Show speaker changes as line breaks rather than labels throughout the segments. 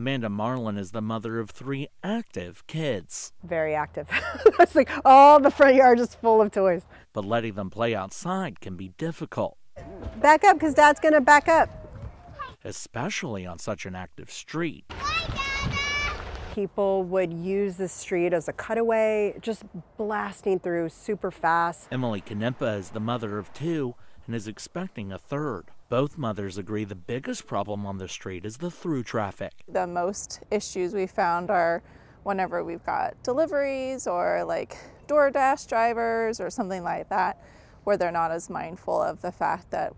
Amanda Marlin is the mother of three active kids.
Very active. it's like all the front yard is full of toys.
But letting them play outside can be difficult.
Back up because dad's going to back up.
Especially on such an active street.
People would use the street as a cutaway, just blasting through super fast.
Emily Canempa is the mother of two and is expecting a third. Both mothers agree the biggest problem on the street is the through traffic.
The most issues we found are whenever we've got deliveries or like DoorDash drivers or something like that, where they're not as mindful of the fact that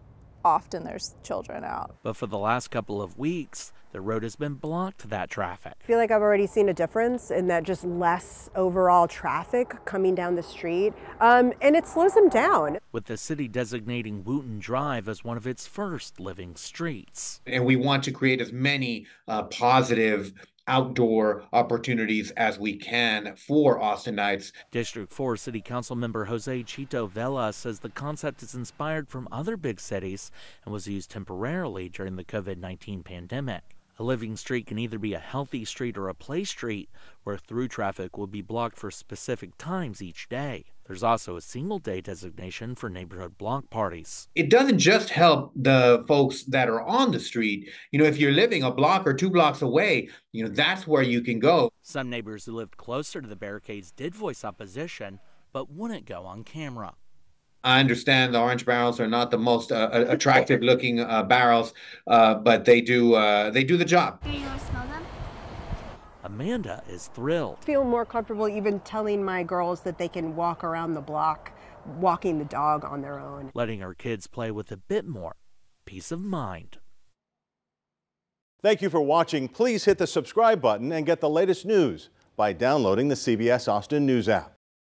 often there's children out.
But for the last couple of weeks, the road has been blocked to that traffic.
I feel like I've already seen a difference in that just less overall traffic coming down the street, um, and it slows them down.
With the city designating Wooten Drive as one of its first living streets.
And we want to create as many uh, positive outdoor opportunities as we can for Austinites.
District 4 City Council member Jose Chito Vela says the concept is inspired from other big cities and was used temporarily during the COVID 19 pandemic. A living street can either be a healthy street or a play street, where through traffic will be blocked for specific times each day. There's also a single day designation for neighborhood block parties.
It doesn't just help the folks that are on the street. You know, if you're living a block or two blocks away, you know, that's where you can go.
Some neighbors who lived closer to the barricades did voice opposition, but wouldn't go on camera.
I understand the orange barrels are not the most uh, attractive looking uh, barrels, uh, but they do uh, they do the job.
Do you smell them?
Amanda is thrilled.
I feel more comfortable even telling my girls that they can walk around the block, walking the dog on their own.
Letting her kids play with a bit more peace of mind.
Thank you for watching. Please hit the subscribe button and get the latest news by downloading the CBS Austin News app.